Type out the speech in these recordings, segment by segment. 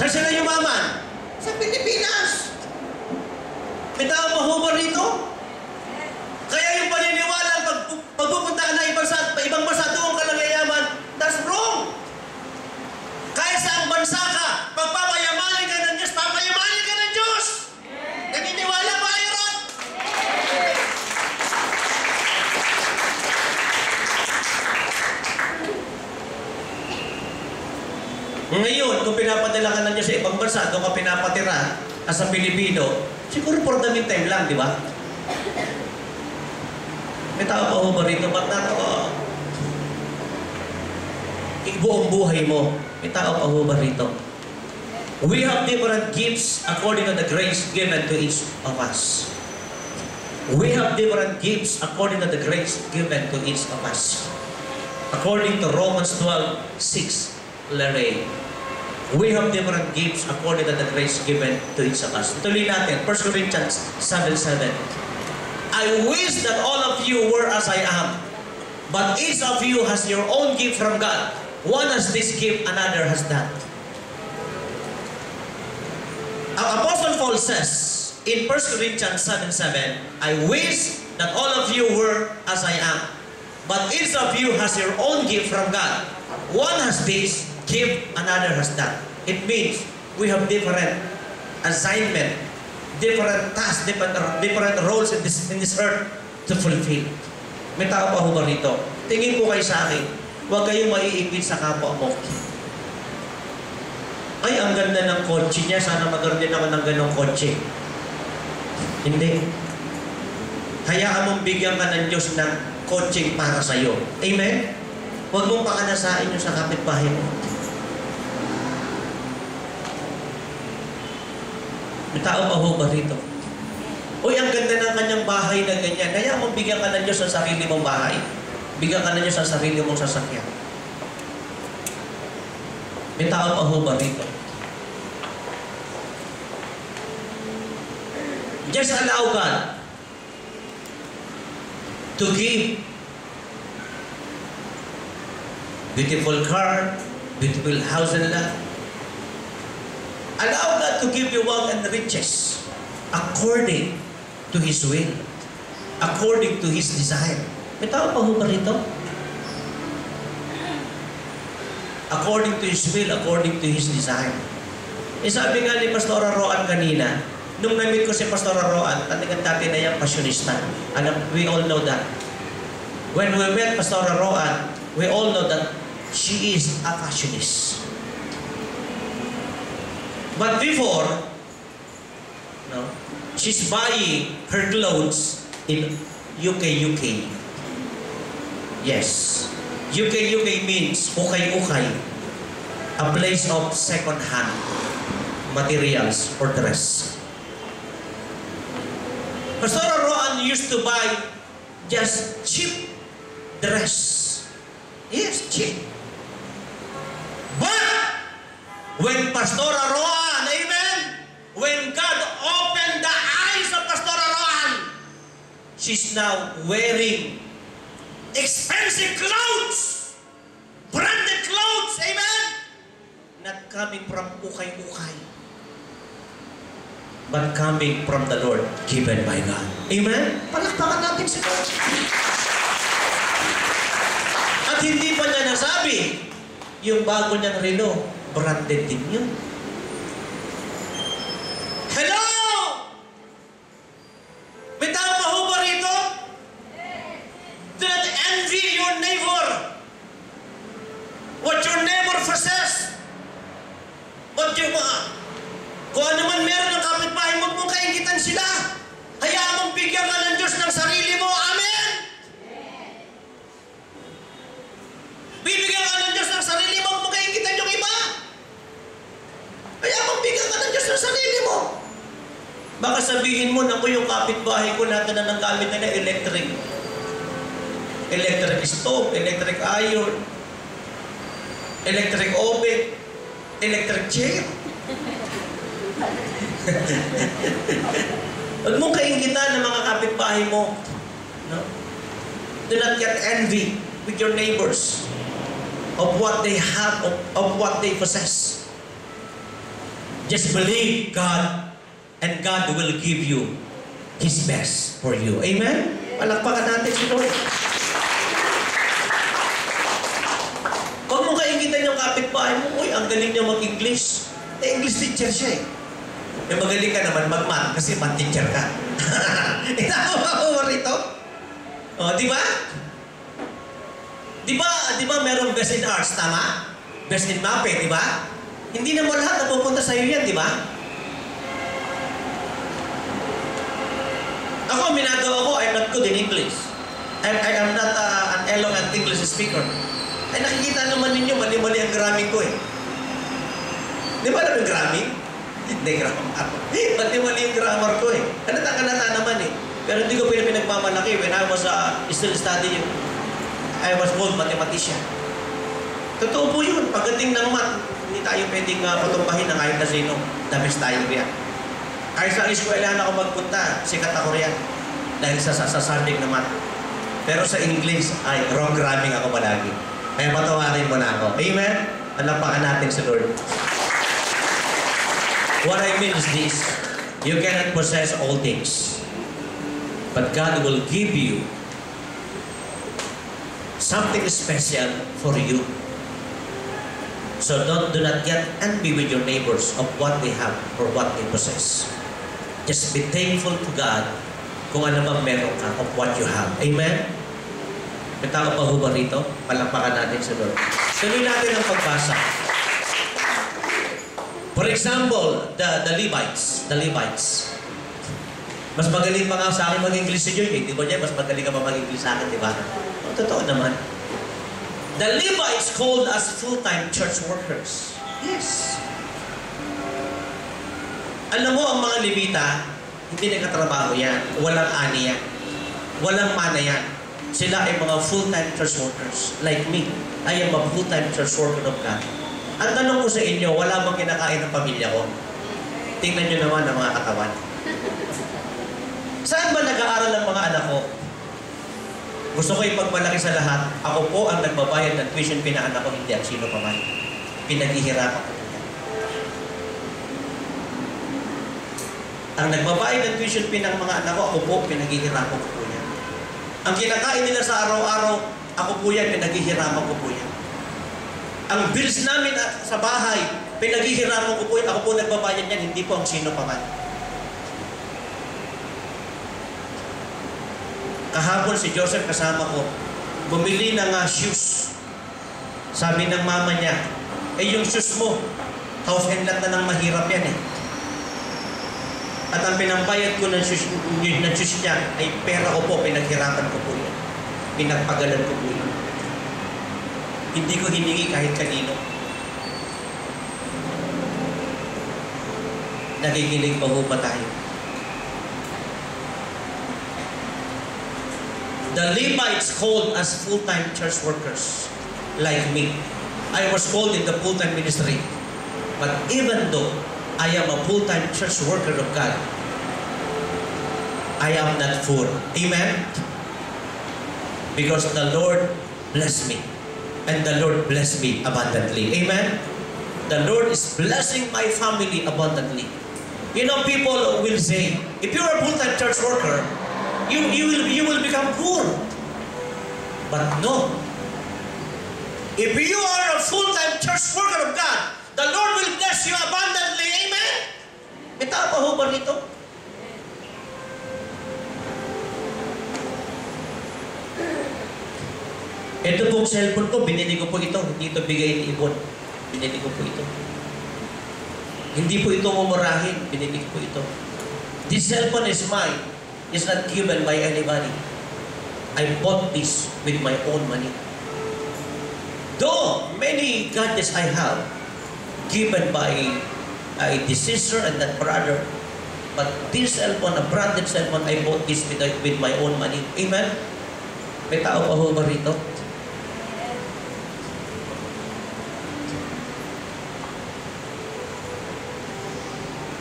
Saan sila yumaman? Sa Pilipinas. May tao ba rito? Kaya yung paniniwala, pag, pag pupunta ka na ibang, sa, ibang bansa, doon ka lang yayaman, that's wrong. Kahit sa bansa ka, pagpapayamanin ka ng Diyos, papayamanin ka ng Diyos. Naniniwala ba kayo ron? Ngayon, kung pinapadala ka ng Diyos sa ibang bansa, doon ka pinapatira as a Pilipino, siguro for the meantime lang, di ba? May tao pa ho ba rito? Ba't na ako? Buong buhay mo. May tao pa ho ba rito? We have different gifts according to the grace given to each of us. We have different gifts according to the grace given to each of us. According to Romans 12, 6, Larry. We have different gifts according to the grace given to each of us. Tuloy natin, 1 Corinthians 7, 7. I wish that all of you were as I am, but each of you has your own gift from God. One has this gift, another has that. Ang Apostle Paul says in 1 Corinthians 7, 7, I wish that all of you were as I am, but each of you has your own gift from God. One has this gift, another has that. It means we have different assignment, different tasks, different, different roles in this, in this earth to fulfill. May tao pa ho ba rito? Tingin po kayo sa akin, huwag kayong maiipit sa kapwa mo. Ay, ang ganda ng kotse niya. Sana magkaroon din ako ng ganong kotse. Hindi. Hayaan mong bigyan ka ng Diyos ng kotse para sa'yo. Amen? Huwag mong pakanasain yung sa kapitbahay mo. May tao pa ho ba rito? Uy, ang ganda ng kanyang bahay na ganyan. Kaya mong bigyan ka ng Diyos sa sarili mong bahay. Bigyan ka ng Diyos sa sarili mong sasakyan. May tao pa ho ba rito? Just allow God to give beautiful car, beautiful house and lot. Allow God to give you wealth and riches according to His will, according to His desire. May tao pa ho ba rito? According to His will, according to His desire. Eh sabi nga ni Pastora Roan kanina, nung na-meet ko si Pastora Roan, talagang dati na yung passionista. Alam, we all know that. When we met Pastora Roan, we all know that she is a fashionist. But before, no, she's buying her clothes in UK, UK. Yes. UK, UK means ukay-ukay. A place of second-hand materials for dress. Pastor Roan used to buy just cheap dress. Yes, cheap. When Pastor Roan, amen, when God opened the eyes of Pastor Roan, she's now wearing expensive clothes, branded clothes, amen, not coming from ukay-ukay, but coming from the Lord, given by God. Amen? Palakpakan natin si God. At hindi pa niya nasabi, yung bago niyang Reno, branded din yun. Hello! May tao pa ho ba rito? Do not envy your neighbor. What your neighbor possess. What your mga... Kung ano man meron ng kapitbahay, huwag mong kaingitan sila. Hayaan mong bigyan ka ng Diyos ng sarili mo. Amen! Bibigyan ka ng Diyos ng sarili mo, huwag mong kaingitan yung iba. Hayaan mong bigyan ka ng Diyos ng sarili mo. Baka sabihin mo, naku yung kapitbahay ko natin na ng gamit nila electric. Electric stove, electric iron, electric oven, electric chair. Huwag mong kaingitan ng mga kapitbahay mo. No? Do not get envy with your neighbors of what they have, of, of what they possess. Just believe God and God will give you His best for you. Amen? Palakpakan natin si Lord. Huwag mo kaingitan kapitbahay mo, Uy, ang galing niya mag-English. Eh, English teacher siya eh. Eh, magaling ka naman mag-math kasi math teacher ka. Itawa ba ako rito? O, di ba? Di ba, di ba meron best in arts, tama? Best in math, eh, di ba? Hindi naman lahat napupunta sa iyo yan, di ba? Ako, minagawa ko, I'm not good in English. I, I am not uh, an eloquent English speaker. Ay, nakikita naman ninyo, mali-mali ang gramming ko eh. Di ba yung gramming? Hindi, grammar. Mali-mali yung grammar ko eh. Kanata-kanata naman eh. Pero hindi ko pinag pinagmamalaki. When I was uh, still studying, I was called mathematician. Totoo po yun. Pagdating ng math, hindi tayo pwedeng uh, patumbahin ng kahit na sino. Damis tayo riyan. Kahit sa eskwelahan ako magpunta, sikat ako riyan. Dahil sa, sa, sa subject na math. Pero sa English, ay wrong gramming ako palagi. Kaya patawarin mo na ako. Amen? Alapakan natin sa Lord. What I mean is this. You cannot possess all things. But God will give you something special for you. So don't do not get envy with your neighbors of what they have or what they possess. Just be thankful to God kung ano bang meron ka of what you have. Amen? May tao pa ho ba rito? Palampakan natin sa Lord. Tuloy natin ang pagbasa. For example, the, the Levites. The Levites. Mas magaling pa nga sa akin mag-English si. Eh. Di ba niya? Mas magaling ka pa mag-English sa akin, di ba? Oh, totoo naman. The Levites called us full-time church workers. Yes. Alam mo, ang mga Levita, hindi nagkatrabaho yan. Walang ani yan. Walang mana yan. Sila ay mga full-time church workers. Like me. I am a full-time church worker of God. Ang tanong ko sa inyo, wala bang kinakain ng pamilya ko? Tingnan nyo naman ang mga katawan. Saan ba nag-aaral ang mga anak ko? Gusto ko ipagmalaki sa lahat, ako po ang nagbabayad ng tuition pinaanak ko, hindi ang sino pa man. Pinaghihirapan ko. Ang nagbabayad ng tuition pin ng mga anak ko, ako po, pinaghihirapan ko. Ang kinakain nila sa araw-araw, ako po yan, pinaghihirapan ko po yan. Ang bills namin at sa bahay, pinaghihirapan ko po yan, ako po nagbabayad yan, hindi po ang sino pa man. Kahapon si Joseph kasama ko, bumili ng uh, shoes. Sabi ng mama niya, eh yung shoes mo, house and lot na ng mahirap yan eh. At ang pinambayad ko ng shoes, ng shoes niya ay pera ko po, pinaghirapan ko po yan. Pinagpagalan ko po yan. Hindi ko hiningi kahit kanino. Nakikinig pa ho ba tayo? The Levites called as full-time church workers, like me. I was called in the full-time ministry. But even though I am a full-time church worker of God, I am not poor. Amen? Because the Lord blessed me. And the Lord blessed me abundantly. Amen? The Lord is blessing my family abundantly. You know, people will say, if you're a full-time church worker, you, you, will, you will become poor. But no. If you are a full-time church worker of God, the Lord will bless you abundantly. Tao pa ho ba rito? Ito pong cellphone ko, binili ko po ito. Hindi ito bigay ni Ibon. Binili ko po ito. Hindi po ito mumurahin. Binili ko po ito. This cellphone is mine. It's not given by anybody. I bought this with my own money. Though many gadgets I have, given by uh, this sister and that brother, but this cellphone, a branded cellphone, I bought this with, with my own money. Amen? May tao pa ho ba rito?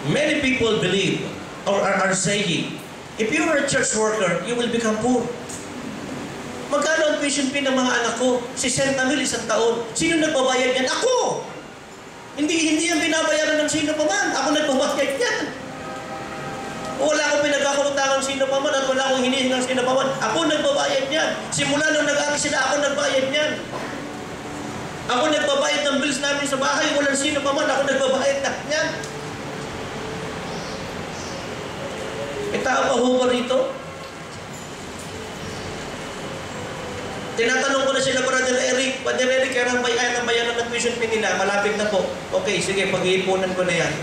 Many people believe or are, are saying, if you are a church worker, you will become poor. Magkano ang tuition fee ng mga anak ko? Si Senta Mil, isang taon. Sino nagbabayad yan? Ako! Hindi, hindi yan binabayaran ng sino pa man. Ako nagbabayad yan. Wala akong pinagkakautangan sino pa man at wala akong hinihingang sino pa man. Ako nagbabayad yan. Simula nung nag-aaral sila, ako nagbayad yan. Ako nagbabayad ng bills namin sa bahay. Walang sino pa man. Ako nagbabayad na yan. May tao pa ho ba rito? Tinatanong ko na sila, Brother Eric, Brother Eric, kaya bayan ng bayan ng tuition fee nila, malapit na po. Okay, sige, pag-iipunan ko na yan.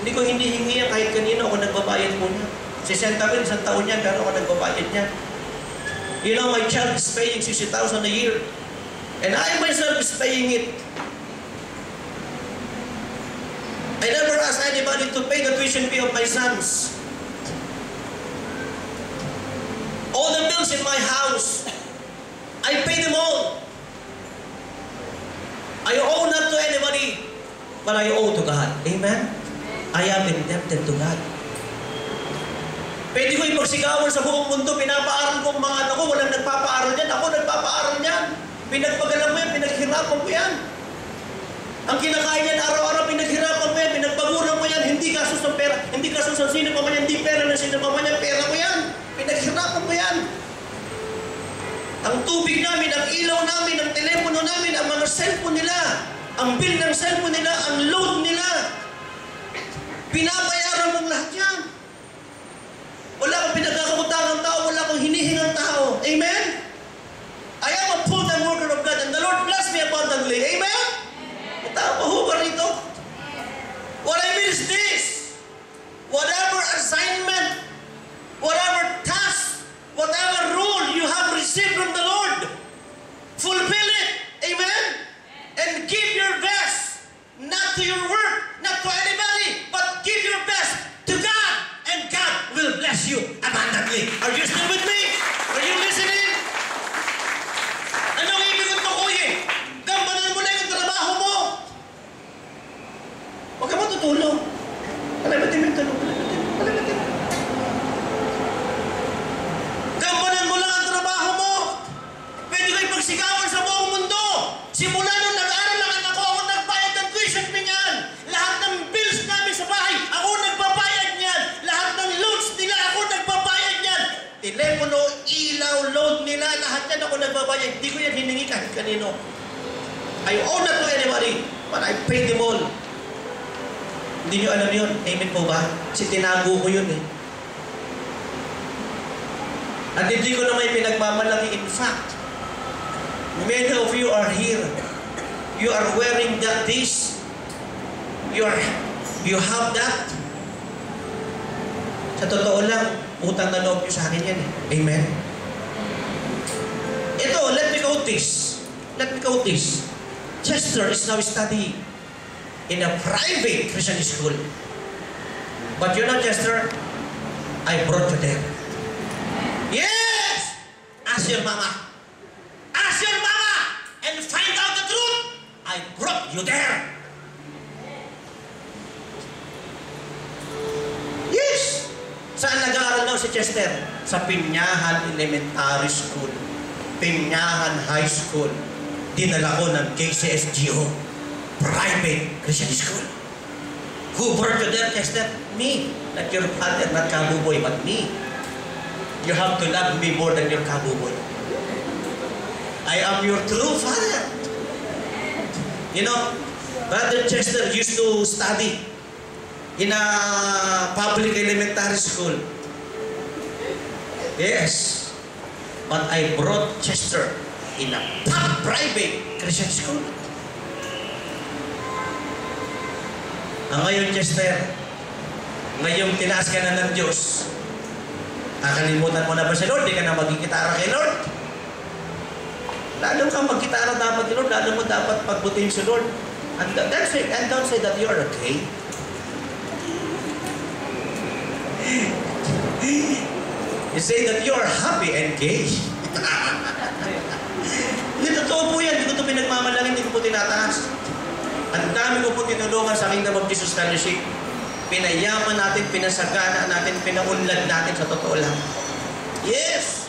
Hindi ko hindi hingi yan kahit kanino ako nagbabayad po niya. Si Santa Cruz, isang taon yan, pero ako nagbabayad niya. You know, my child is paying 60,000 a year. And I myself is paying it. I never asked anybody to pay the tuition fee of my sons. All the bills in my house, I pay them all. I owe not to anybody, but I owe to God. Amen? I am indebted to God. Pwede ko ipagsigawan sa buong mundo, pinapaaral ko ang mga anak ko, walang nagpapaaral yan. Ako nagpapaaral yan. Pinagpagalan mo yan, pinaghirapan mo yan. Ang kinakain yan araw-araw, pinaghirapan mo yan, pinagpaguran mo yan, hindi kasos ng pera, hindi kasos ng sino pa man yan, hindi pera ng sino pa man yan, pera mo yan. Pinaghirapan mo yan. Ang tubig namin, ang ilaw namin, ang telepono namin, ang mga cellphone nila, ang bill ng cellphone nila, ang load nila. Pinabayaran mong lahat yan. Wala kang pinagkakamutangang tao, wala kang hinihingang tao. Amen? I am a full-time worker of God and the Lord bless me abundantly. Amen? Pa ho ba rito? What I mean is this. Whatever assignment, whatever task, whatever role you have received from the Lord, fulfill it. Amen? And give your best. Not to your work, not to anybody, but give your best to God. And God will bless you abundantly. Are you still with me? Are you listening? Anong ibig kong tukuyin? Gampanan mo na yung trabaho mo. Huwag ka matutulog. Palabatin mo yung tulog. Palabatin. Palabatin. Gampanan mo lang ang trabaho mo. Pwede kayo pagsigawan lahat yan ako nagbabayad. Hindi ko yan hiningi kahit kanino. I owe not to anybody, but I pay them all. Hindi nyo alam yun. Amen po ba? Kasi tinago ko yun eh. At hindi ko na may pinagmamalaki. In fact, many of you are here. You are wearing that this. You are, you have that. Sa totoo lang, utang na loob nyo sa akin yan eh. Amen? Ito, let me quote. Let me quote. Chester is now studying in a private Christian school. But you know, Chester, I brought you there. Yes! Ask your mama. Ask your mama and find out the truth. I brought you there. Yes! Saan nag-aaral daw si Chester? Sa Pinyahan Elementary School. Pinyahan High School. Dinala ko ng KCSGO. Private Christian School. Who brought you there, Chester? Me. Not your father, not Kabuboy, but me. You have to love me more than your kabuboy. I am your true father. You know, Brother Chester used to study in a public elementary school. Yes. But I brought Chester in a top private Christian school. Ang ngayon, Chester, ngayong tinaas ka na ng Diyos, Nakalimutan mo na ba si Lord? Di ka na magkikitara kay Lord. Lalo kang magkitara dapat kay Lord, lalo mo dapat pagbutin si Lord. And that's it. And don't say that you are okay. You say that you are happy and gay. Hindi, totoo po yan. Hindi ko ito pinagmamalangin, hindi ko po tinataas. Ang dami ko po tinulungan sa Kingdom of Jesus Fellowship pinayaman natin, pinasagana natin, pinaunlad natin sa totoo lang. Yes!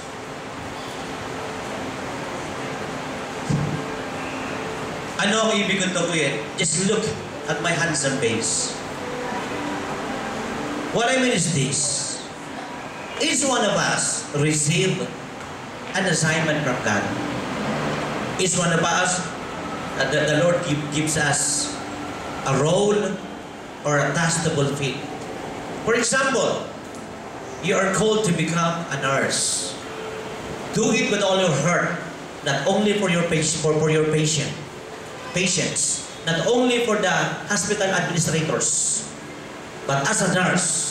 Ano ang ibig kong tukuyin? Just look at my handsome face. What I mean is this. Each one of us receive an assignment from God. Each one of us, uh, the, the Lord give, gives us a role or a to fulfill. For example, you are called to become a nurse. Do it with all your heart, not only for your patient, for, for your patient, patients, not only for the hospital administrators, but as a nurse,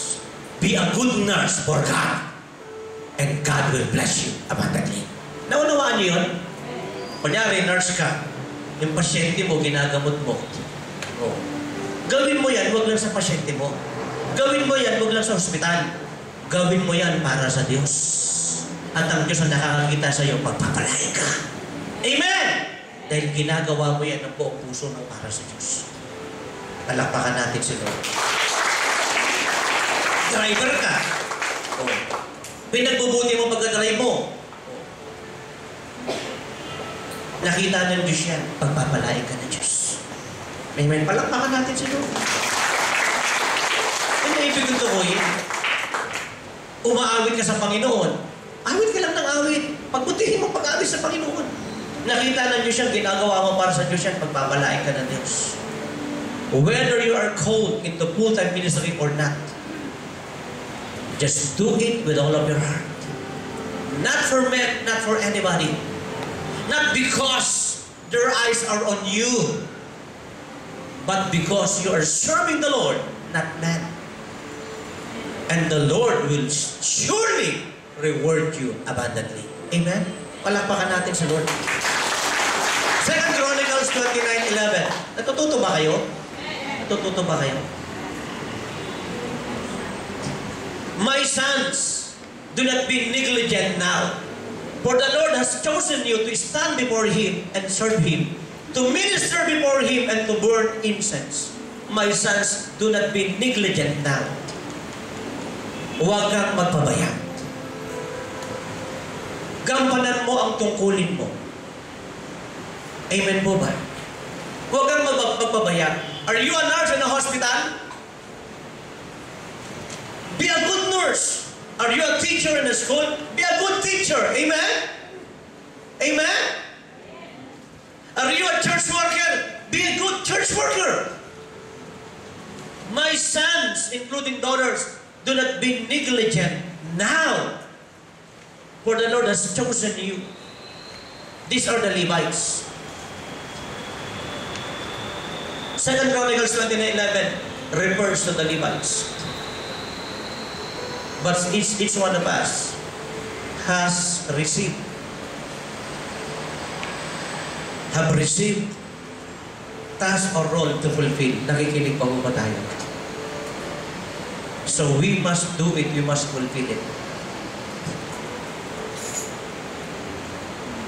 be a good nurse for God, and God will bless you abundantly. Naunawaan niyo yun? Kunyari, nurse ka, yung pasyente mo, ginagamot mo. Oh. Gawin mo yan, huwag lang sa pasyente mo. Gawin mo yan, huwag lang sa ospital. Gawin mo yan para sa Diyos. At ang Diyos ang nakakakita sa iyo, pagpapalaya ka. Amen! Dahil ginagawa mo yan ng buong puso mo para sa Diyos. Palakpakan natin si Lord. Driver ka. Oh. Pinagbubuti mo pagka-drive mo. Oh. Nakita ng Diyos yan. Pagpapalain ka ng Diyos. Amen. Palakpakan natin si Lord. Ano ibig ko tukuyin? Umaawit ka sa Panginoon. Awit ka lang ng awit. Pagbutihin mo pag-awit sa Panginoon. Nakita ng Diyos yan, ginagawa mo para sa Diyos yan, pagpapalain ka ng Diyos. Whether you are called into full-time ministry or not, just do it with all of your heart. Not for men, not for anybody. Not because their eyes are on you, but because you are serving the Lord, not man. And the Lord will surely reward you abundantly. Amen? Palakpakan natin sa Lord. Second Chronicles 29.11 Natututo ba kayo? Natututo ba kayo? My sons, do not be negligent now. For the Lord has chosen you to stand before Him and serve Him, to minister before Him and to burn incense. My sons, do not be negligent now. Huwag kang magpabaya. Gampanan mo ang tungkulin mo. Amen po ba? Huwag kang mag- magpabaya. Are you a nurse in a hospital? Are you a teacher in a school? Be a good teacher. Amen? Amen? Are you a church worker? Be a good church worker. My sons, including daughters, do not be negligent now. For the Lord has chosen you. These are the Levites. Second Chronicles 29.11 refers to the Levites. But each, each one of us has received, have received task or role to fulfill. Nakikinig pa ba tayo? So we must do it, we must fulfill it.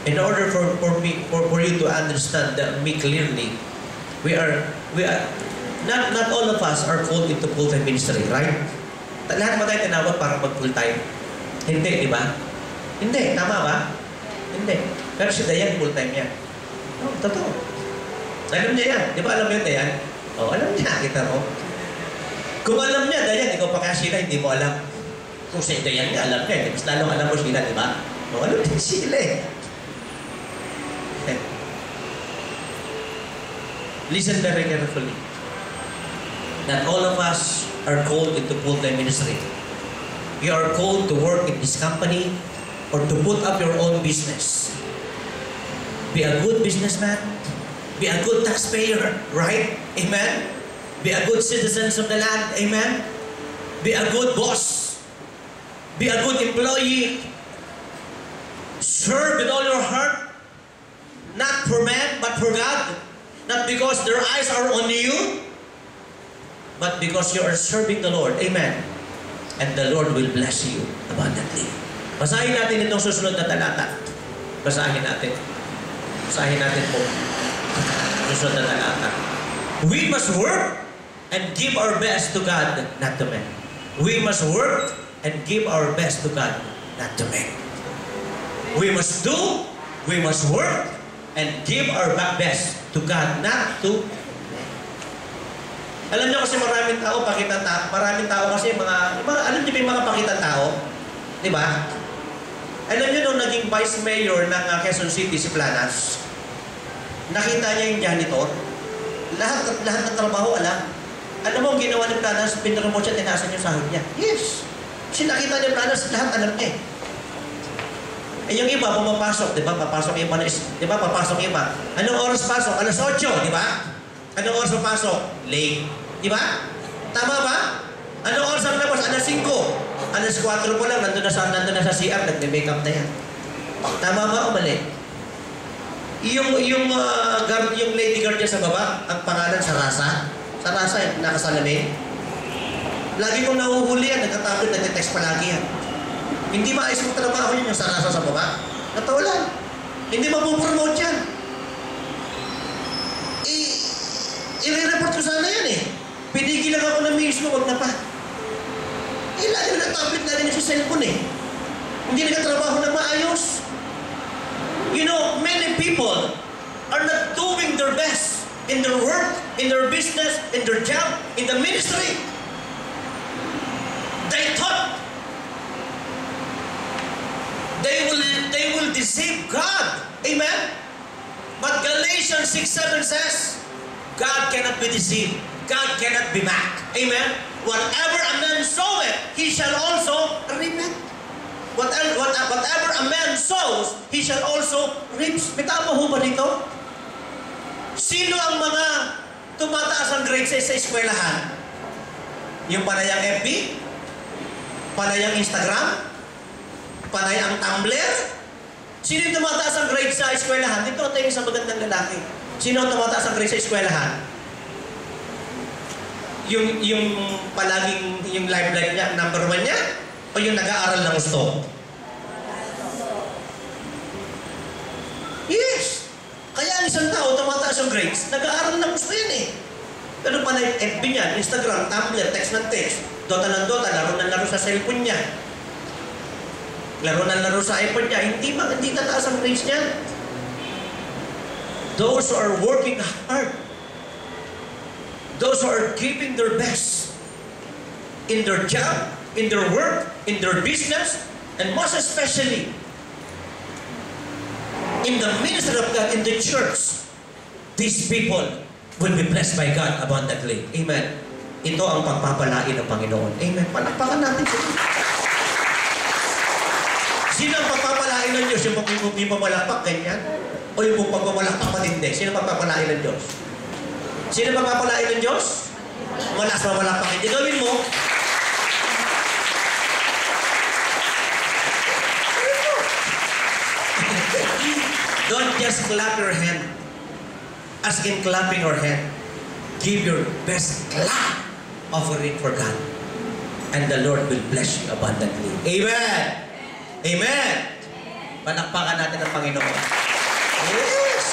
In order for, for me, for, for you to understand that me clearly, we are, we are, not, not all of us are called into full-time ministry, right? Lahat ba tayo tinawag para mag full-time? Hindi, di ba? Hindi, tama ba? Hindi. Pero si Dayan, full-time yan. Oh, totoo. Alam niya yan. Di ba alam yun, Dayan? Oh, alam niya. Kita mo. Kung alam niya, Dayan, ikaw pa kaya sila, hindi mo alam. Kung si Dayan ka, alam niya. Mas lalong alam mo sila, di ba? Oh, alam niya sila eh. Listen very carefully. Not all of us are called into full-time ministry. You are called to work in this company or to put up your own business. Be a good businessman. Be a good taxpayer, right? Amen? Be a good citizen of the land. Amen? Be a good boss. Be a good employee. Serve with all your heart. Not for man, but for God. Not because their eyes are on you, but because you are serving the Lord. Amen. And the Lord will bless you abundantly. Basahin natin itong susunod na talata. Basahin natin. Basahin natin po. Susunod na talata. We must work and give our best to God, not to men. We must work and give our best to God, not to men. We must do, we must work, and give our best to God, not to. Alam niyo kasi maraming tao, pakitang tao, maraming tao kasi mga, mga alam niyo ba yung mga pakitang tao? Di ba? Alam niyo nung naging vice mayor ng uh, Quezon City si Planas, nakita niya yung janitor, lahat lahat ng trabaho alam. Alam mo, ginawa ni Planas, pinromote siya, tinaasan yung sahod niya. Yes. Kasi nakita niya Planas, lahat alam niya eh. Eh, yung iba, pumapasok, di ba? Papasok iba, na di ba? Papasok iba. Anong oras pasok? Alas 8, di ba? Anong oras papasok? Late. Di ba? Tama ba? Anong oras ang labas? Alas 5. Alas 4 pa lang, nandun na sa, nandun na sa CR, nagme-makeup na yan. Tama ba o mali? Yung, yung, uh, guard, yung lady guard niya sa baba, ang pangalan Sarasa. Sarasa, yung nakasalamin. Lagi kong nahuhuli yan, nagtatablet, nagte-text palagi yan. Hindi maayos yung trabaho yun, yung sarasa sa baba. Natawalan. Hindi mapupromote yan. I, i-report ko sana yan eh. Pinigil lang ako na mismo, wag na pa. Eh, lagi na tablet, lagi na sa cellphone eh. Hindi nagtatrabaho na maayos. You know, many people are not doing their best in their work, in their business, in their job, in the ministry. They thought they will they will deceive God. Amen. But Galatians 6 7 says, God cannot be deceived. God cannot be mocked. Amen. Whatever a man soweth, he shall also reap it. Whatever, whatever a man sows, he shall also reap. May tama ho ba dito? Sino ang mga tumataas ang grades sa eskwelahan? Yung panayang FB? Panayang Instagram? Panay ang Tumblr? Sino yung tumataas ang grade sa eskwelahan? Dito tayo sa magandang lalaki. Sino ang tumataas ang grade sa eskwelahan? Yung, yung palaging, yung lifeline niya, number one niya? O yung nag-aaral ng gusto? Yes! Kaya ang isang tao tumataas ang grades, nag-aaral ng gusto yan eh. Pero pa na FB niya, Instagram, Tumblr, text ng text, dota ng dota, laro ng laro sa cellphone niya. Laro ng laro sa iPod niya, hindi, ma, hindi tataas ang grades niya. Those who are working hard, those who are giving their best in their job, in their work, in their business, and most especially in the ministry of God, in the church, these people will be blessed by God abundantly. Amen. Ito ang pagpapalain ng Panginoon. Amen. Palakpakan natin sila. Sino ang pagpapalain ng Diyos? Yung, yung, yung pamalakpak, ganyan? O yung pagpamalakpak matindi? Sino ang pagpapalain ng Diyos? Sino ang pagpapalain ng Diyos? Malas mamalakpak. Hindi gawin mo. Don't just clap your hand. As in clapping your hand. Give your best clap offering for God. And the Lord will bless you abundantly. Amen! Amen! Panakpakan natin ang Panginoon. Yes!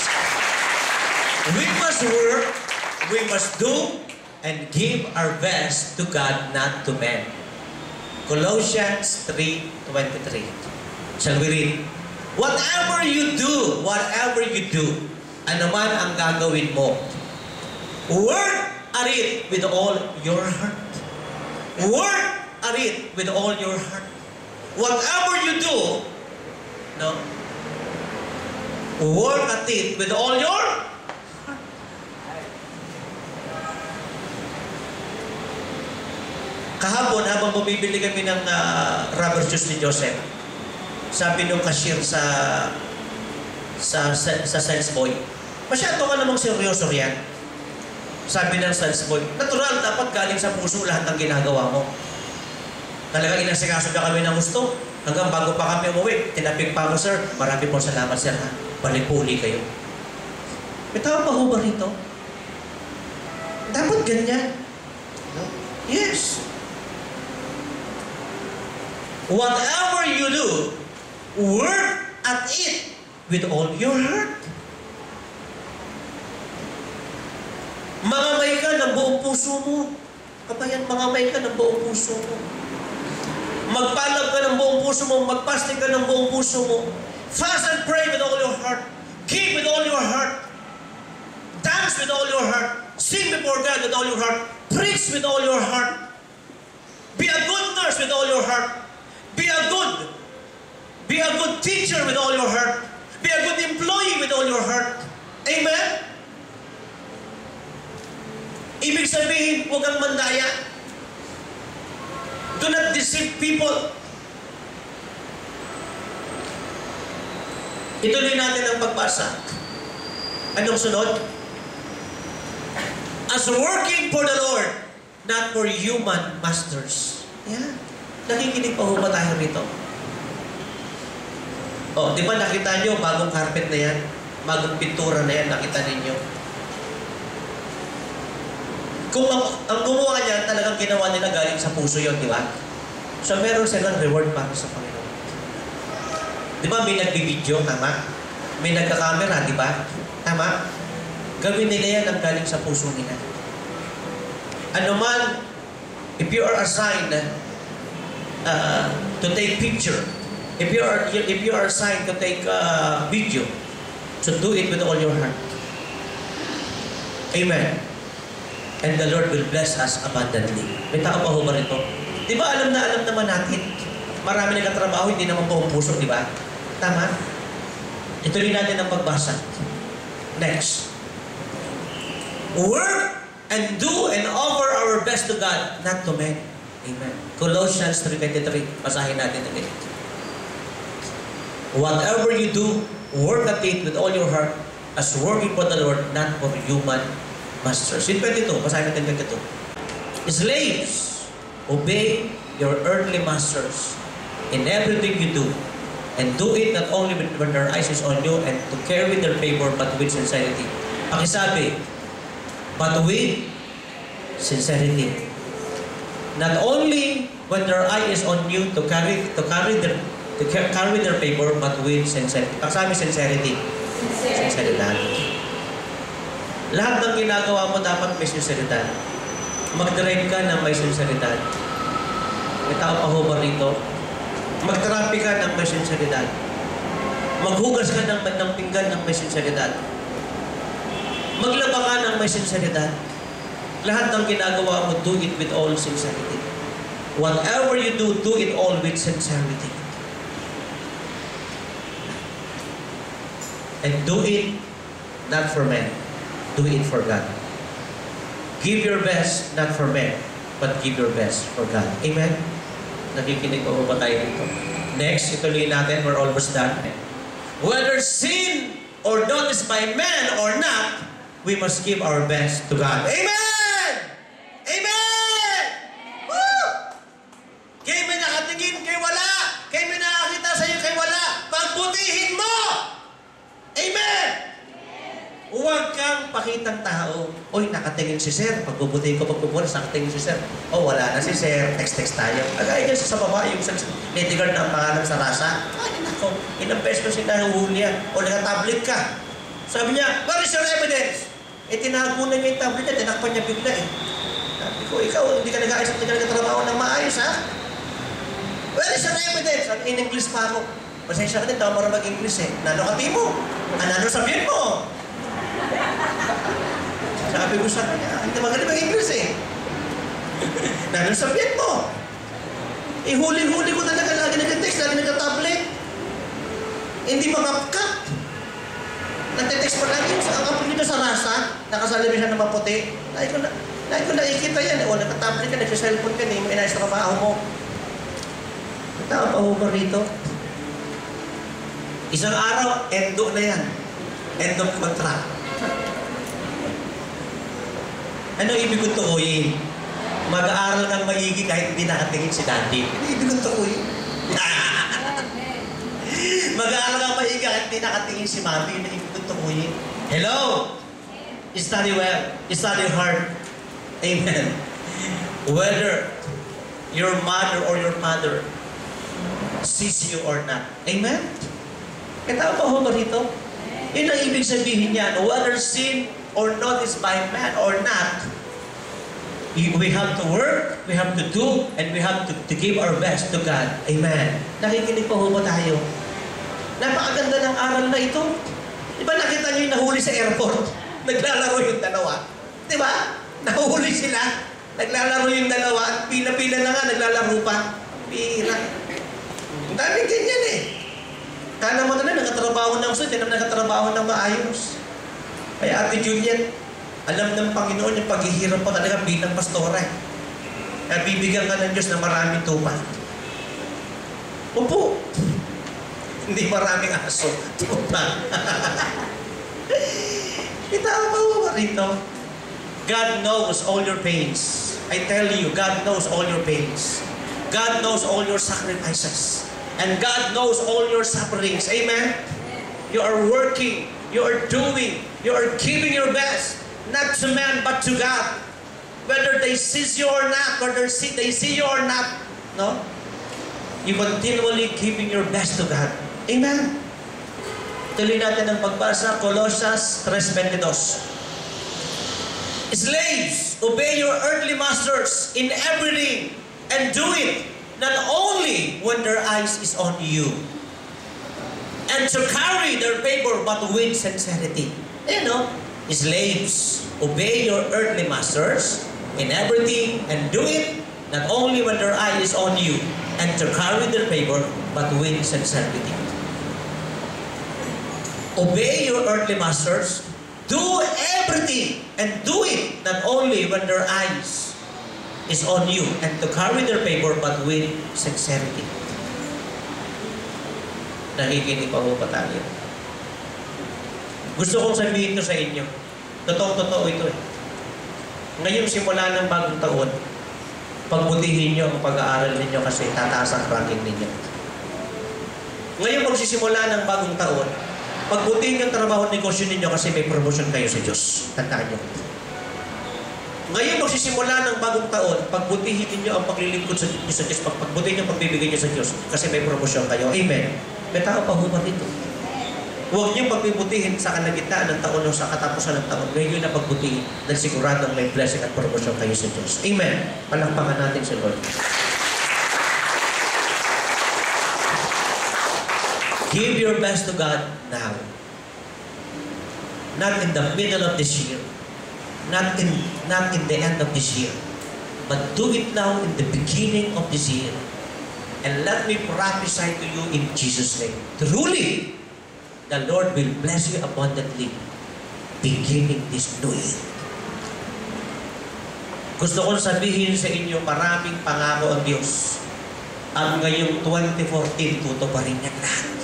We must work, we must do, and give our best to God, not to men. Colossians 3.23 Shall we read? Whatever you do, whatever you do, ano man ang gagawin mo, work at it with all your heart. Work at it with all your heart. Whatever you do, no, work at it with all your heart. Kahapon, habang bumibili kami ng ah, rubber shoes ni Joseph, sabi nung cashier sa sa sa, sa Sense Boy, masyado ka namang seryoso yan. Sabi ng Sense Boy, natural, dapat galing sa puso lahat ng ginagawa mo. Talagang inasikaso ka kami ng gusto. Hanggang bago pa kami umuwi, tinapik pa ako, sir. Marami pong salamat, sir, ha? Balipuli kayo. May tao pa ho ba rito? Dapat ganyan. Yes. Whatever you do, work at it with all your heart. Mangamay ka ng buong puso mo. Kabayan, mangamay ka ng buong puso mo. Magpalag ka ng buong puso mo. Magpasting ka ng buong puso mo. Fast and pray with all your heart. Give with all your heart. Dance with all your heart. Sing before God with all your heart. Preach with all your heart. Be a good nurse with all your heart. Be a good, be a good teacher with all your heart. Be a good employee with all your heart. Amen? Ibig sabihin, huwag kang mandaya. Do not deceive people. Ituloy natin ang pagbasa. Anong sunod? As working for the Lord, not for human masters. Yeah. Nakikinig pa ho ba tayo rito? Oh, di ba nakita nyo, bagong carpet na yan, bagong pintura na yan, nakita ninyo. Kung ang, ang gumawa niya, talagang ginawa nila galing sa puso yon, di ba? So meron silang reward para sa Panginoon. Di ba may nagbibideo, tama? May nagka-camera, di ba? Tama? Gawin nila yan ang galing sa puso nila. Ano man, if you are assigned uh, to take picture, if you are if you are assigned to take uh, video, so do it with all your heart. Amen. And the Lord will bless us abundantly. May tao pa ho ba rito? Di ba alam na alam naman natin, marami nagkatrabaho, hindi naman buong puso, di ba? Tama? Ituloy natin ang pagbasa. Next. Work and do and offer our best to God, not to men. Colossians 3.23. Basahin natin ulit. Whatever you do, work at it with all your heart as working for the Lord, not for human masters. In 22, basahin natin 22. Slaves, obey your earthly masters in everything you do, and do it not only when their eyes is on you and to carry their favor, but with sincerity. Pakisabi, but with sincerity. Not only when their eye is on you to carry to carry their to ca- carry their favor, but with sincerity. Pakisabi, sincerity. Sinceridad. Lahat ng ginagawa mo dapat may sinceridad. Mag-drive ka ng may sinceridad. May tao pa ho ba rito? Mag-therapy ka ng may sinceridad. Maghugas ka ng, ng pinggan ng may sinceridad. Maglaba ka ng may sinceridad. Lahat ng ginagawa mo, do it with all sincerity. Whatever you do, do it all with sincerity. And do it not for men. Do it for God. Give your best, not for men, but give your best for God. Amen? Nakikinig pa ba tayo dito? Next, ituloy natin. We're almost done. Whether seen or noticed by men or not, we must give our best to God. Amen! Amen! Woo! Kay may nakatingin, kay wala. Kay may nakakita sa iyo, kay wala. Pagbutihin mo! Amen! Huwag kang pakitang tao. Uy, nakatingin si sir. Pagbubutihin ko, pagpupulis, nakatingin si sir. Oh, wala na si sir. Text-text tayo. Agay niya sa baba, yung sa guard na ang pangalan sa rasa. Ay, nako. Ilang beses ko sinahuhuli yan. O, naka-tablet ka. Sabi niya, what is your evidence? Eh, tinago na niya yung tablet niya. Tinakpan niya bigla eh. Ko, ikaw, hindi ka nag-ayos, hindi ka nagtatrabaho ng maayos, ha? Where is your evidence? In English pa ako. Pasensya ka din, tama para mag-English eh. Nano ka mo? Anano sabihin mo? Sabi ko sa kanya, hindi magaling mag-English eh. Nano sabihin mo? Eh, huli-huli ko talaga, lagi nag-text, lagi nag-tablet. Hindi makapkap. Nagte-text pa lagi, ang kapag nito sa rasa, nakasalamin siya ng maputi. Lagi ko na, lagi ko nakikita yan. O, nagka-tablet ka, nagsa-cellphone ka, hindi mo inayos na trabaho mo. Tao pa ho rito? Isang araw, endo na yan. End of contract. Ano ibig kong tukuyin? Mag-aaral kang maigi kahit hindi nakatingin si daddy. Ano ibig kong tukuyin? Mag-aaral kang maigi kahit hindi nakatingin si mami. Ano ibig kong tukuyin? Hello? Study well. Study hard. Amen. Whether your mother or your father sees you or not. Amen? Tao pa ho ba rito? Yun ang ibig sabihin niya, whether seen or noticed by man or not, we have to work, we have to do, and we have to, to give our best to God. Amen. Nakikinig pa ho ba tayo? Napakaganda ng aral na ito. Di ba nakita niyo yung nahuli sa airport? Naglalaro yung dalawa. Di ba? Nahuli sila. Naglalaro yung dalawa at pila-pila na nga, naglalaro pa. Pira. Ang dami ganyan eh. Kala mo na na, nakatrabaho ng gusto, hindi naman nakatrabaho ng maayos. Kaya Ate Juliet, alam ng Panginoon yung paghihirap mo talaga bilang pastora eh. Kaya bibigyan ka ng Diyos ng maraming tupa. Opo. Hindi maraming aso. Tupa. Itawa pa ba rito? God knows all your pains. I tell you, God knows all your pains. God knows all your sacrifices. And God knows all your sufferings. Amen? You are working. You are doing. You are giving your best. Not to man, but to God. Whether they see you or not, whether they see you or not. No? You continually giving your best to God. Amen? Tuloy natin ang pagbasa, Colossus 3.22. Slaves, obey your earthly masters in everything and do it not only when their eyes is on you and to carry their favor but with sincerity. You know, slaves, obey your earthly masters in everything and do it not only when their eye is on you and to carry their favor but with sincerity. Obey your earthly masters. Do everything and do it not only when their eyes is on you and to carry their favor but with sincerity. Nakikinig pa po ba tayo? Gusto kong sabihin ito sa inyo. Totoo-totoo ito eh. Ngayon simula ng bagong taon, pagbutihin nyo ang pag-aaral ninyo kasi tataas ang ranking ninyo. Ngayon magsisimula ng bagong taon, pagbutihin yung trabaho at negosyo ninyo kasi may promotion kayo sa Diyos. Tandaan nyo. Ngayon magsisimula ng bagong taon, pagbutihin ninyo ang paglilingkod sa, sa Diyos, pag pagbutihin yung pagbibigay nyo sa Diyos kasi may promotion kayo. Amen. May tao pa human dito. Huwag niyong pagbibutihin sa kalagitnaan ng taon o sa katapusan ng taon. Ngayon na pagbutihin dahil siguradong may blessing at promotion kayo sa Diyos. Amen. Palakpakan natin si Lord. Give your best to God now. Not in the middle of this year. Not in, not in the end of this year. But do it now in the beginning of this year. And let me prophesy to you in Jesus' name. Truly, the Lord will bless you abundantly beginning this new year. Gusto kong sabihin sa inyo, maraming pangako ang Diyos. Ang ngayong 2014, tutuparin niya lahat.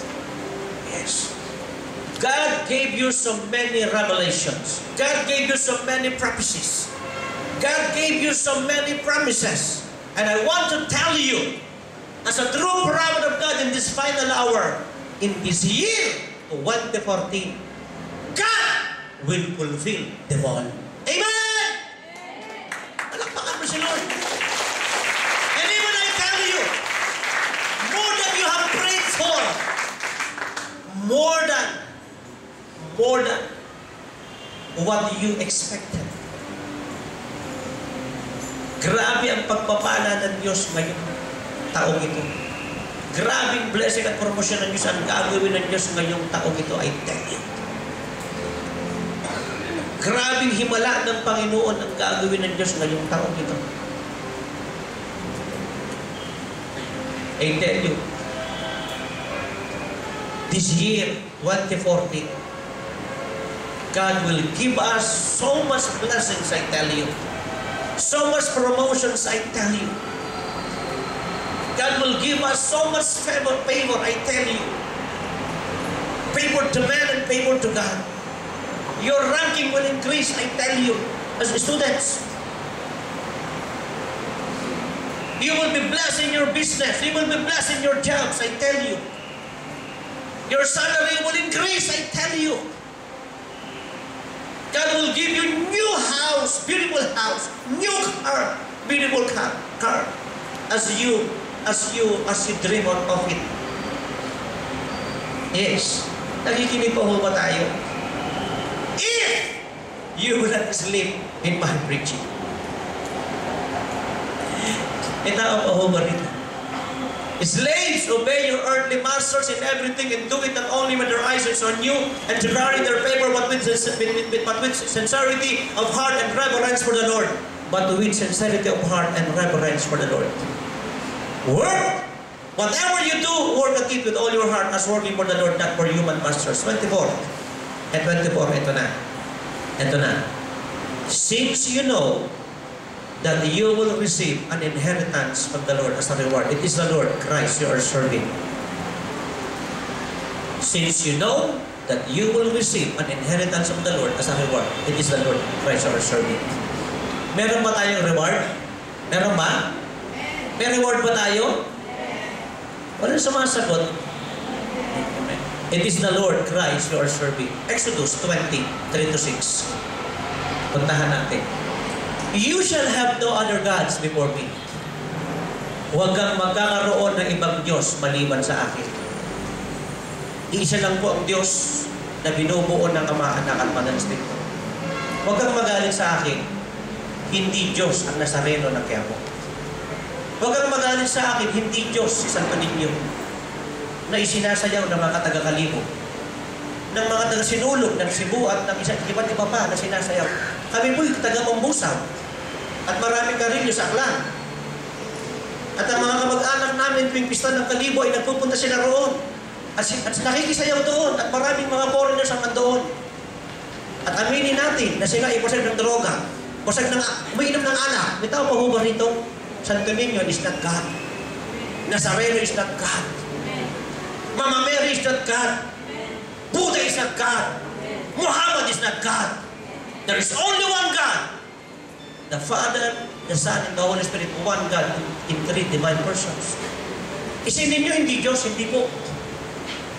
God gave you so many revelations. God gave you so many prophecies. God gave you so many promises. And I want to tell you, as a true prophet of God in this final hour, in this year, 2014, God will fulfill them all. Amen! Palakpakan. And even I tell you, more than you have prayed for, more than, more than what you expected. Grabe ang pagpapala ng Diyos ngayong taong ito. Grabing blessing at promosyon ng Diyos ang gagawin ng Diyos ngayong taong ito, I tell you. Grabing himala ng Panginoon ang gagawin ng Diyos ngayong taong ito. I tell you, this year, 2014, God will give us so much blessings, I tell you. So much promotions, I tell you. God will give us so much favor, favor, I tell you. Favor to man and favor to God. Your ranking will increase, I tell you, as students. You will be blessed in your business. You will be blessed in your jobs, I tell you. Your salary will increase, I tell you. God will give you new house, beautiful house, new car, beautiful car, car, as you, as you, as you dream of it. Yes. Nakikinig pa ho ba tayo? If you will not sleep in my preaching. May tao pa ho ba rito? Slaves, obey your earthly masters in everything and do it not only when their eyes are on you and to carry their favor but with, but with sincerity of heart and reverence for the Lord. but with sincerity of heart and reverence for the Lord. Work! Whatever you do, work at it with all your heart as working for the Lord, not for human masters. 24. And 24, ito na. Ito na. Since you know that you will receive an inheritance from the Lord as a reward, it is the Lord Christ you are serving. Since you know that you will receive an inheritance of the Lord as a reward, it is the Lord Christ you are serving. Meron ba tayong reward? Meron ba? May reward ba tayo? Walang sumasagot. It is the Lord Christ you are serving. Exodus 20, 3 to 6. Puntahan natin. You shall have no other gods before me. Huwag kang magkakaroon ng ibang Diyos maliban sa akin. Isa lang po ang Diyos na binubuo ng at Banal na Espiritu. Huwag kang magalit sa akin. Hindi Diyos ang Nazareno na Quiapo. Huwag kang magalit sa akin, hindi Diyos si Santo Niño na isinasayaw ng mga taga-kalibo ng mga taga-sinulog ng Cebu at ng isa, iba't iba pa na sinasayaw. Kami po'y taga-mambusaw at maraming karilyo sa aklan. At ang mga kamag-anak namin tuwing pista ng kalibo ay nagpupunta sila roon. At, at nakikisayaw doon at maraming mga foreigners ang nandoon. At aminin natin na sila ay pasag ng droga, pasag ng, umiinom ng alak. May tao pa ho ba rito? Santo Niño is not God. Nazareno is not God. Mama Mary is not God. Buddha is not God. Muhammad is not God. There is only one God. The Father, the Son, and the Holy Spirit, one God in three divine persons. Isinin ninyo, hindi Diyos, hindi po.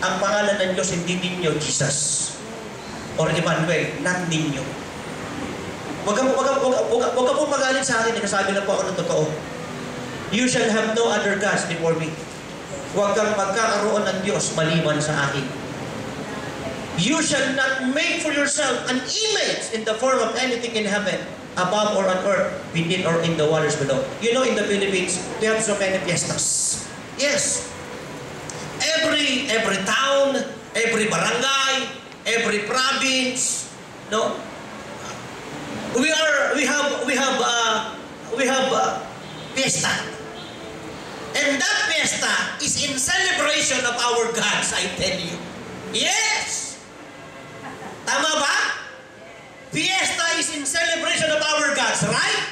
Ang pangalan ng Diyos, hindi ninyo, Jesus. Or Emmanuel, not ninyo. Huwag ka, huwag ka, huwag ka, po magalit sa akin, nagsasabi na po ako ng totoo. You shall have no other gods before me. Huwag kang magkakaroon ng Diyos maliban sa akin. You shall not make for yourself an image in the form of anything in heaven, above or on earth, within or in the waters below. You know, in the Philippines, we have so many fiestas. Yes. Every every town, every barangay, every province, no. We are we have we have uh, we have uh, fiesta. And that fiesta is in celebration of our gods, I tell you. Yes! Tama ba? Fiesta is in celebration of our gods, right?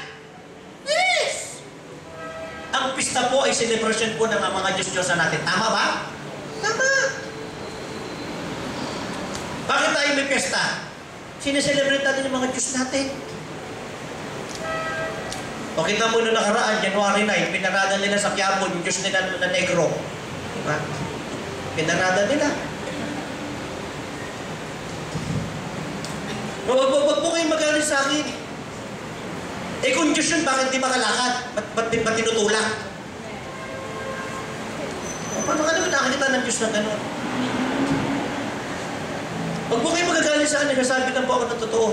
Yes! Ang pista po ay celebration po ng mga Diyos-Diyosan natin. Tama ba? Tama. Bakit tayo may pesta? Sineselebrate natin yung mga Diyos natin. O kita mo nung nakaraan, January 9, pinarada nila sa Quiapo yung Diyos nila na negro. Diba? Pinarada nila. Huwag, wag, wag po kayong magalit sa akin. Eh kung bakit di makalakad? Ba't, ba't, ba't tinutulak? O, paano ka naman nakakita ng Diyos na gano'n? Huwag po kayong magagalit sa akin, nagsasabi lang po ako ng totoo.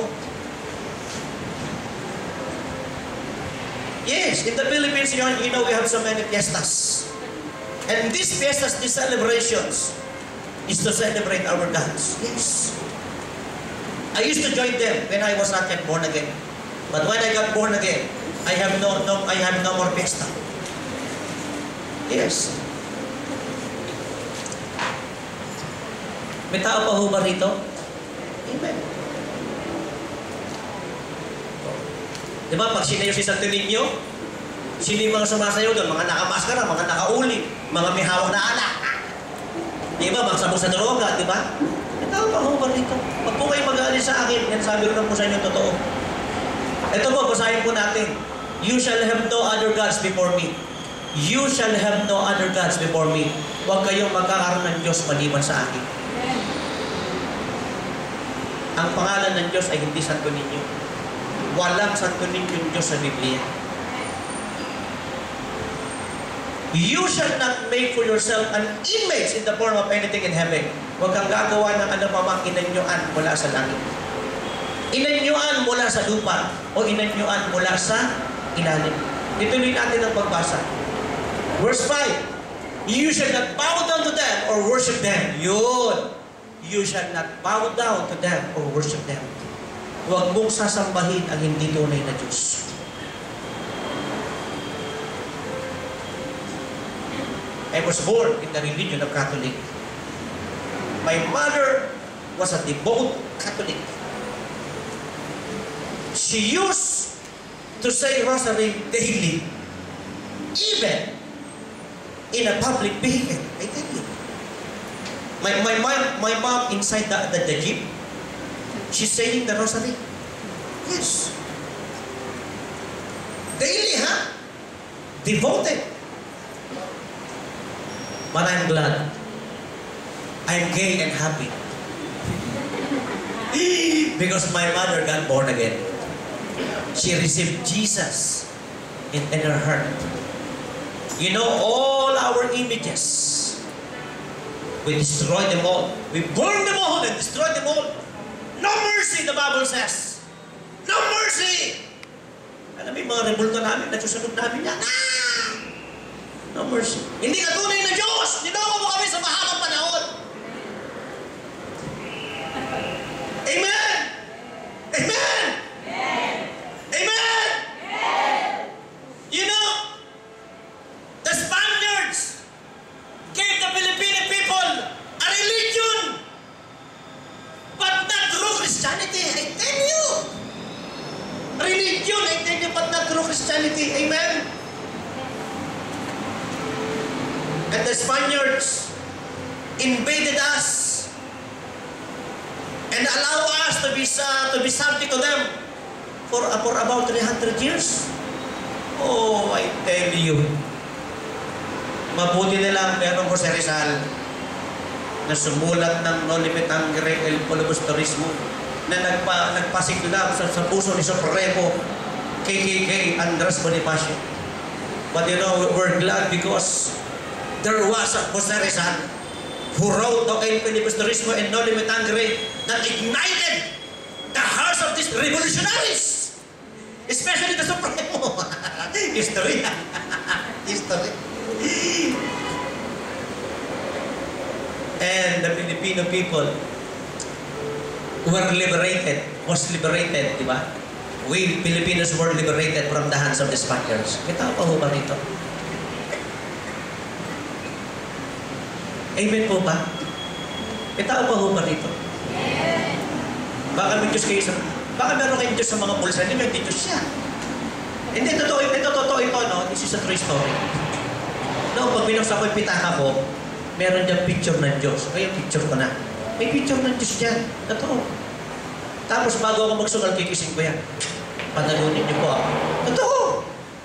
Yes, in the Philippines, you know we have so many fiestas. And these fiestas, these celebrations, is to celebrate our gods. Yes. I used to join them when I was not yet born again. But when I got born again, I have no, no I have no more fiesta. Yes. May tao pa ho ba rito? Amen. Di ba, pag sinayo si Santo Niño, sino yung mga sumasayaw doon? Mga nakamaskara, mga nakauli, mga may hawak na alak. Di ba, magsabog sa droga, di ba? Pa ho ba rito? Pag po kayo mag-aalis sa akin, yan sabi ko lang po sa inyo totoo. Ito po, basahin po natin. You shall have no other gods before me. You shall have no other gods before me. Huwag kayong magkakaroon ng Diyos maliban sa akin. Ang pangalan ng Diyos ay hindi Santo Niño. Walang Santo Niño Diyos sa Biblia. You shall not make for yourself an image in the form of anything in heaven. Huwag kang gagawa ng ano pa mang inanyuan mula sa langit. Inanyuan mula sa lupa o inanyuan mula sa inalim. Ituloy natin ang pagbasa. Verse 5, You shall not bow down to them or worship them. Yun. You shall not bow down to them or worship them. Huwag mong sasambahin ang hindi tunay na Diyos. I was born in the religion of Catholic. My mother was a devout Catholic. She used to say rosary daily, even in a public vehicle. I tell you. My, my, mom, my mom inside the, the, the jeep, she's saying the rosary. Yes. Daily, huh? Devoted. But I'm glad. I'm gay and happy. because my mother got born again. She received Jesus in, in her heart. You know, all our images, we destroy them all. We burn them all and destroy them all. No mercy, the Bible says. No mercy! Alam mo mga rebulto namin, nagsusunod namin yan. Ah! No mercy. Hindi ka na Diyos! Mo kami sa mahabang panahon! Amen! Amen! Amen! You know, the Spaniards gave the Filipino people a religion, but not through Christianity. I tell you. Religion, I tell you, but not through Christianity. Amen? And the Spaniards invaded us and allow us to be uh, to be subject to them for uh, for about 300 years. Oh, I tell you. Mabuti na lang meron ko sa Rizal na sumulat ng No Limit Hungry El Polobustorismo na nagpa, nagpasiklab sa, sa puso ni Supremo KKK Andres Bonifacio. But you know, we're glad because there was a Jose Rizal who wrote the El Filibusterismo and No Limit Hungry that ignited the hearts of these revolutionaries. Especially the Supremo. History. History. And the Filipino people were liberated, was liberated, di ba? We Filipinos were liberated from the hands of the Spaniards. Kita pa ho ba rito? Amen po ba? Kita pa ho ba rito? Baka may Diyos kayo sa... Baka meron kayong Diyos sa mga bulsa niyo, hindi Diyos siya. Hindi, totoo, ito, totoo ito, no? This is a true story. No, pag binuksan ko yung pitaka ko, meron dyan picture ng Diyos. Kaya picture ko na. May picture ng Diyos dyan. Totoo. Tapos bago ako magsugal, kikising ko yan. Panalunin niyo po ako. Totoo.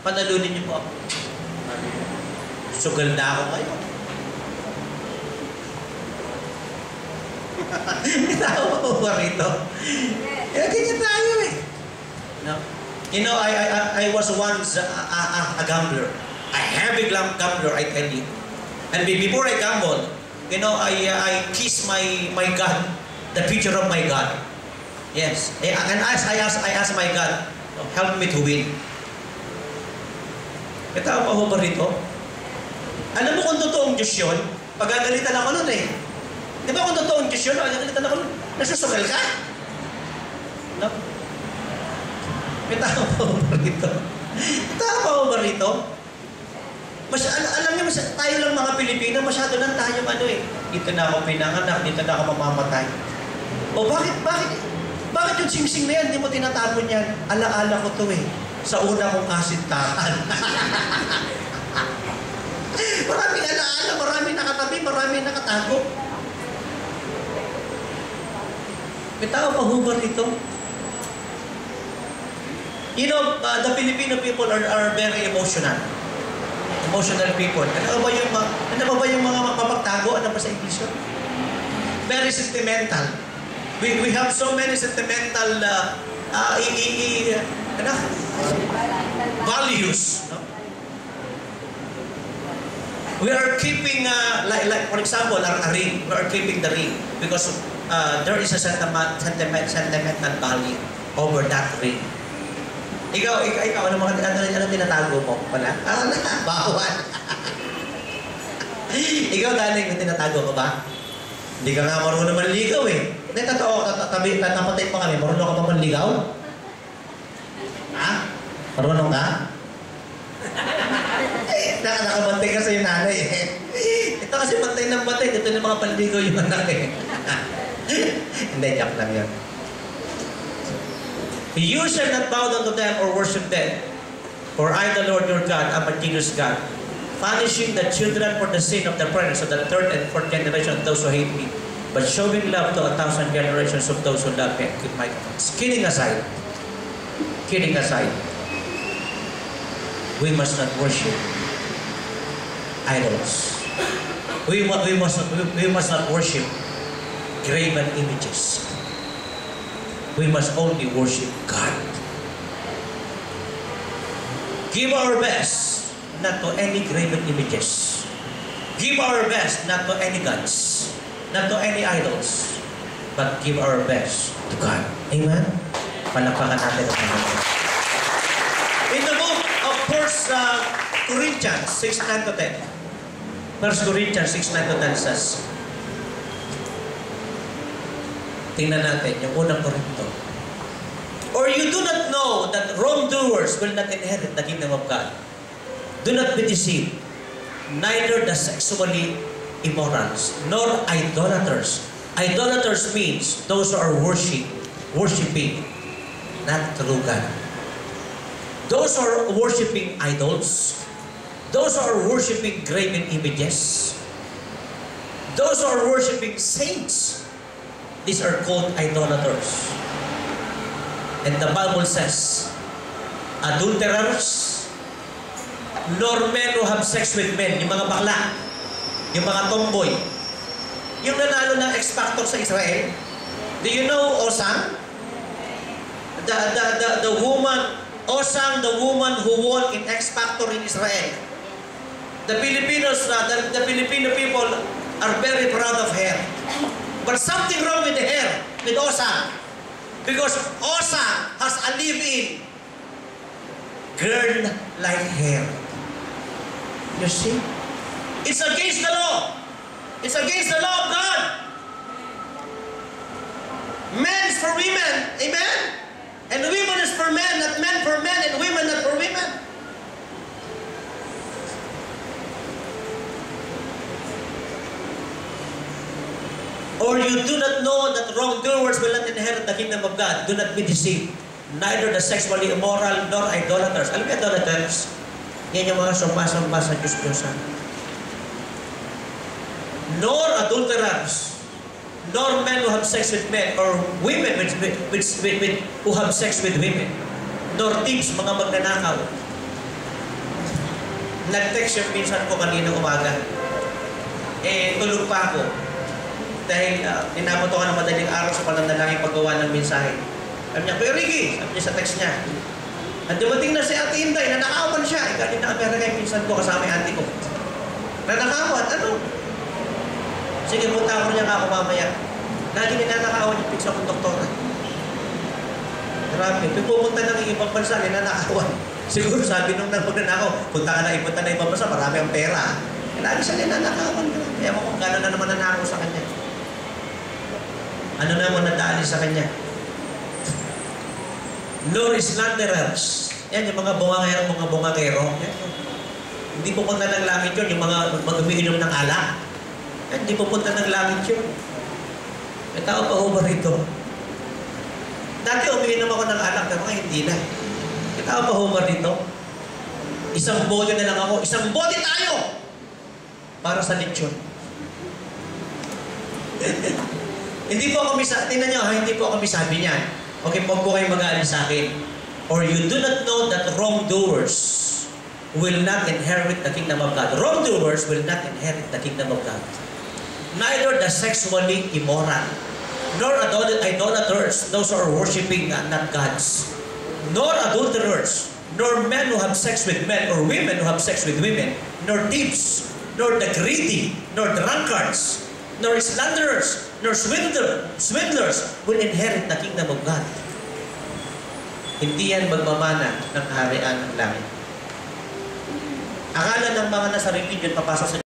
Panalunin niyo po ako. Sugal na ako ngayon. Tao po ba rito? Eh, ganyan tayo eh. No? You know, I, I, I- was once a, a, a- gambler. A heavy gambler, I tell you. And be- before I gamble, you know, I, uh, I kiss my, my God, the picture of my God. Yes. Eh, And as I ask, I ask my God, help me to win. Pa ho ba rito? Alam mo kung totoong Diyos yun? Pagagalitan ako nun eh. Di ba kung totoong Diyos yun? Pagagalitan ako nun. Nasusugal ka? No? Pa ho ba rito? Pa ho ba rito? Mas, al- alam niyo, mas, tayo lang mga Pilipino, masyado lang tayong ano eh. Dito na ako pinanganak, dito na ako mamamatay. O bakit, bakit, bakit yung singsing na yan, di mo tinatapon yan? Alaala ko to eh. Sa una kong kasintahan. maraming alaala, maraming nakatabi, maraming nakatago. May tao pa ho ba rito? You know, uh, the Filipino people are, are very emotional. Emotional people. Ano ba yung mga, ano ba, ba yung mga mapagtago? Ano ba sa English yun? Very sentimental. We, we have so many sentimental uh, uh, i, i, i, ano? values. No? We are keeping, uh, like, like for example, our, our ring. We are keeping the ring because uh, there is a sentiment, sentiment, sentimental value over that ring. Ikaw, ikaw, ikaw ano mga ano, ano tinatago mo? Wala? Ah, wala. Bawal. ikaw, darling, may tinatago ka ba? Hindi ka nga marunong manligaw eh. Hindi, totoo, tat- tabi, tatapatay pa kami, marunong ka ba manligaw? Ha? Marunong ka? eh, naka- nakabantay ka sa yung nanay eh. kasi matay ng matay. Dito na mga panligaw yung anak eh. Hindi, joke lang yun. You shall not bow down to them or worship them. For I, the Lord your God, am a jealous God, punishing the children for the sin of the parents of the third and fourth generation of those who hate me, but showing love to a thousand generations of those who love me keep my commands. Kidding aside, kidding aside, we must not worship idols. We, we, must, we, we must not worship graven images. We must only worship God. Give our best not to any graven images. Give our best not to any gods, not to any idols, but give our best to God. Amen? Palakpakan natin ang Panginoon. In the book of 1 uh, Corinthians 6, 9 to 10. 1 Corinthians 6, 9 to 10 says, Tingnan natin yung unang Korinto. Or you do not know that wrongdoers will not inherit the kingdom of God. Do not be deceived. Neither the sexually immorals, nor idolaters. Idolaters means those who are worship, worshiping, not true God. Those who are worshiping idols, those who are worshiping graven images, those who are worshiping saints, these are called idolaters. And the Bible says, adulterers, nor men who have sex with men, yung mga bakla, yung mga tomboy, yung nanalo ng X Factor sa Israel. Do you know Osang? The, the, the, the woman, Osang, the woman who won in X Factor in Israel. The Filipinos, uh, the, the Filipino people are very proud of her. But something wrong with the hair, with Osang. Because Osa has a live-in girl-like hair. You see? It's against the law. It's against the law of God. Men is for women. Amen? And women is for men, not men for men, and women not for women. Or you do not know that wrongdoers will not inherit the kingdom of God. Do not be deceived. Neither the sexually immoral nor idolaters. Alam mo idolaters? Yan yung mga sumpa-sumpa sa Diyos-Diyosan. Nor adulterers. Nor men who have sex with men or women with, with, with, with, who have sex with women. Nor thieves, mga magnanakaw. Nag-text yung minsan ko kanina umaga. Eh, tulog pa ako dahil uh, inaboto ka ng madaling araw sa panandalangin paggawa ng mensahe. Sabi niya, Kuya Ricky, sabi niya sa text niya, at dumating na si Ate Inday, nanakawan siya. Eh, galing na Amerika yung pinsan ko kasama yung auntie ko. Nanakawan, ano? Sige, punta ako niya ako mamaya. Lagi ninanakawan yung pinsan kong doktora. Grabe, pupunta ng ibang bansa, ninanakawan. Siguro sabi nung nagnanakaw, punta ka na, ipunta na ibang bansa, marami ang pera. Eh, lagi siya ninanakawan. Kaya mo kung gano'n na naman nanakaw sa kanya. Ano naman nadali sa kanya? Nor slanderers. Yan, yung mga bungangero, mga bungangero. Yan. Hindi pupunta ng langit yun, yung mga mag-umiinom ng alak. Yan, hindi pupunta ng langit yun. May tao pa ho ba rito? Dati umiinom ako ng alak, pero ngayon hindi na. May tao pa ho ba rito? Isang bote na lang ako. Isang bote tayo! Para sa lechon. Hindi po ako misa, tingnan nyo ha, hindi po ako misabi niyan. Okay, huwag po kayong mag-aalis sa akin. Or you do not know that wrongdoers will not inherit the kingdom of God. Wrongdoers will not inherit the kingdom of God. Neither the sexually immoral, nor idol- idolaters, those who are worshiping not gods, nor adulterers, nor men who have sex with men, or women who have sex with women, nor thieves, nor the greedy, nor drunkards, nor slanderers, nor swindler, swindlers will inherit the kingdom of God. Hindi yan magmamana ng kaharian ng langit. Akala ng mga nasa religion papasok sa